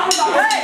Hey!